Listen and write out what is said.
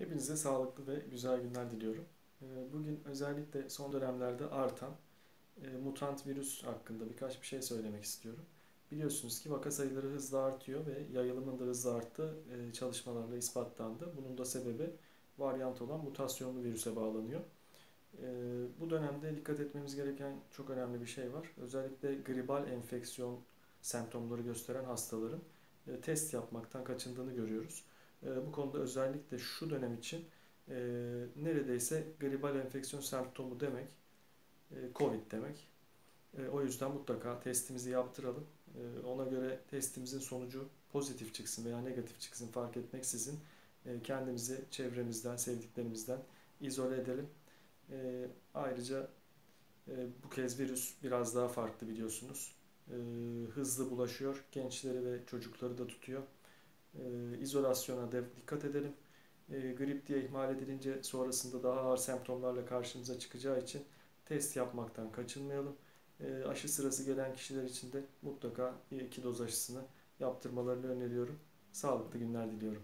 Hepinize sağlıklı ve güzel günler diliyorum. Ee, Bugün özellikle son dönemlerde artan e, mutant virüs hakkında birkaç bir şey söylemek istiyorum. Biliyorsunuz ki vaka sayıları hızla artıyor ve yayılımın da hızla arttığı e, çalışmalarla ispatlandı. Bunun da sebebi varyant olan mutasyonlu virüse bağlanıyor. Ee, Bu dönemde dikkat etmemiz gereken çok önemli bir şey var. Özellikle gribal enfeksiyon semptomları gösteren hastaların e, test yapmaktan kaçındığını görüyoruz. E, Bu konuda özellikle şu dönem için e, neredeyse gribal enfeksiyon semptomu demek, e, COVID demek. E, o yüzden mutlaka testimizi yaptıralım. Ona göre testimizin sonucu pozitif çıksın veya negatif çıksın fark etmeksizin e, kendimizi çevremizden, sevdiklerimizden izole edelim. Ayrıca bu kez virüs biraz daha farklı biliyorsunuz. Hızlı bulaşıyor, gençleri ve çocukları da tutuyor. E, izolasyona da dikkat edelim. E, grip diye ihmal edilince sonrasında daha ağır semptomlarla karşımıza çıkacağı için test yapmaktan kaçınmayalım. E, aşı sırası gelen kişiler için de mutlaka iki doz aşısını yaptırmalarını öneriyorum. Sağlıklı günler diliyorum.